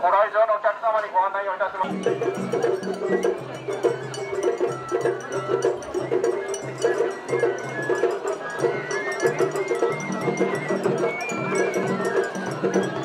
ご来場のお客様にご案内をいたします。